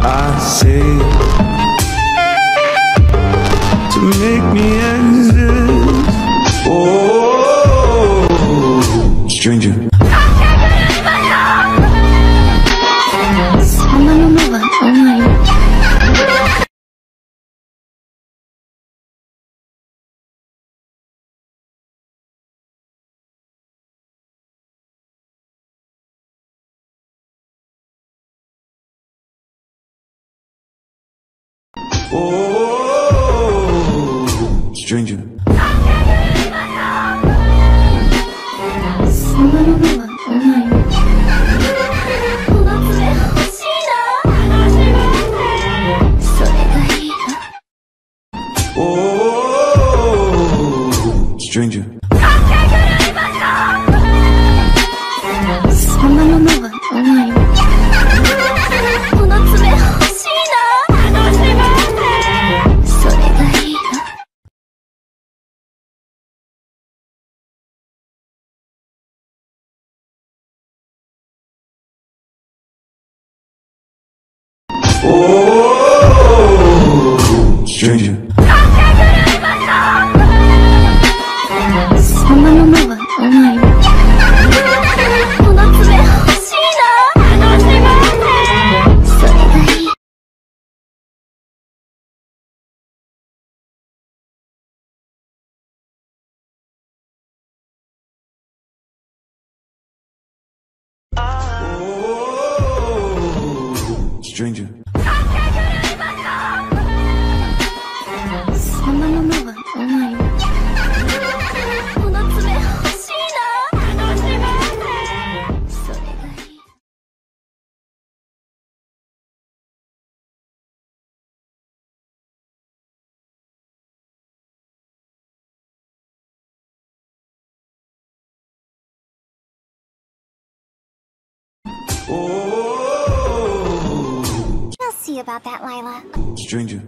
I say to make me Oh, oh, oh, oh, stranger. Janja. Oh. I'll see about that, Lila. Stranger,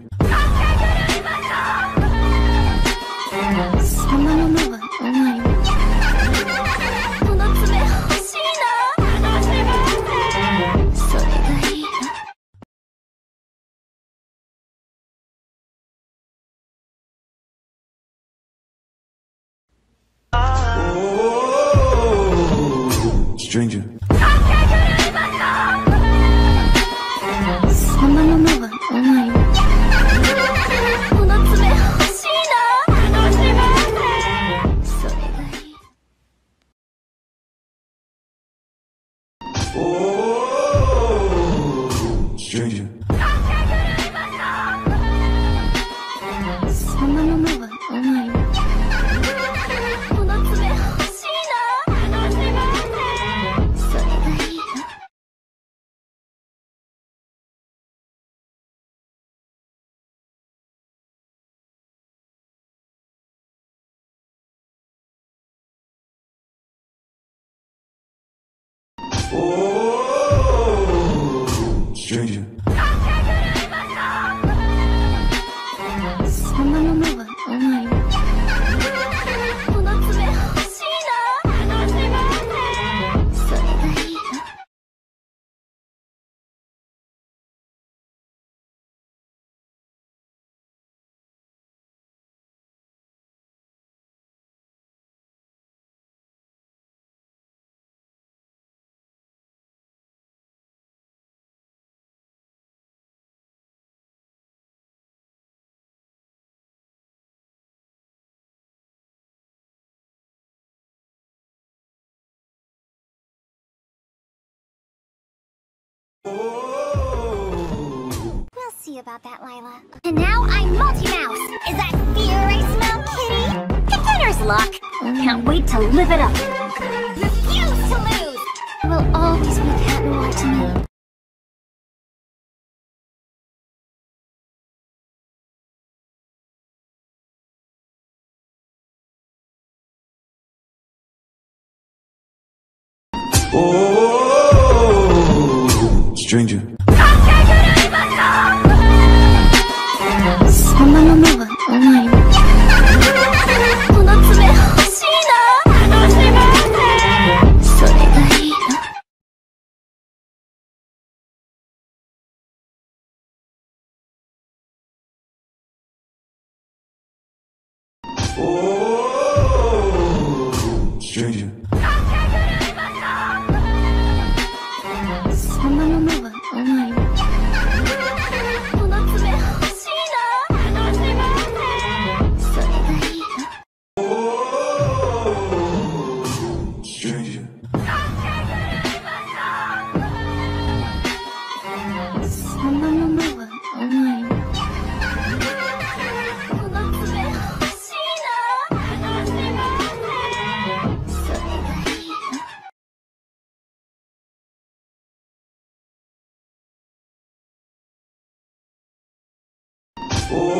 음そはの。この爪欲しいな。それがいい。Oh. We'll see about that, Lila. And now I'm Multi-Mouse. Is that fear I smell, kitty? Beginner's luck. Can't wait to live it up. Refuse to lose. Will always be Cat Noir to me. Oh stranger. Sama a mother. Oh my Oh.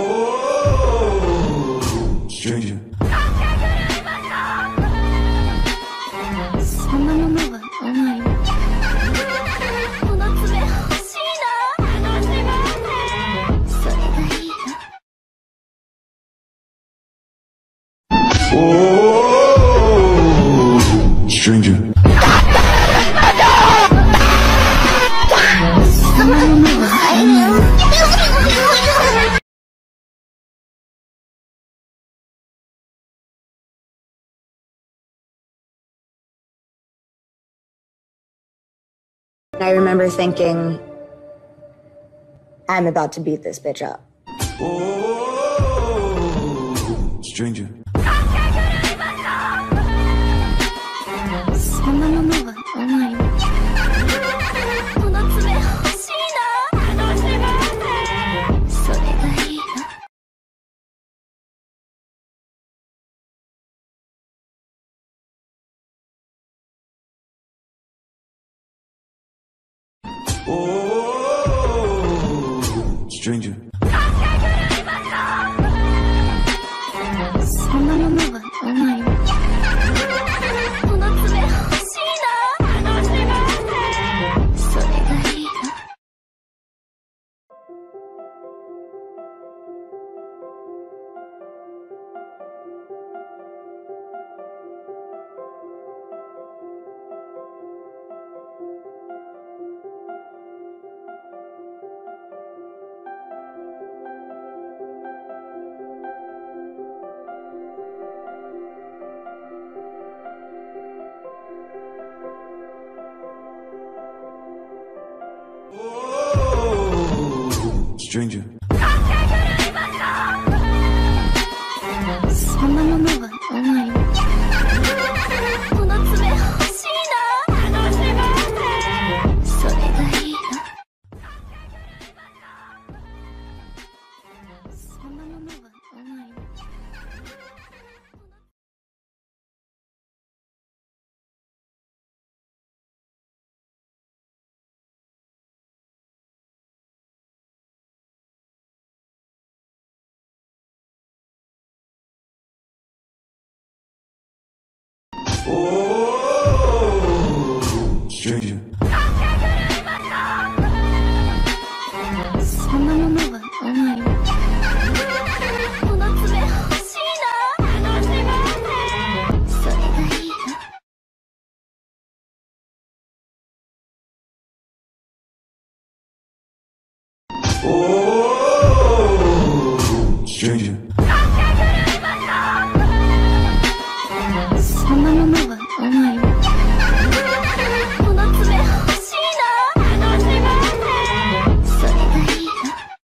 I remember thinking, I'm about to beat this bitch up. Stranger. stranger. stranger. 純純そん。なものはいらないこの爪欲しいな楽しみそれがいいよおお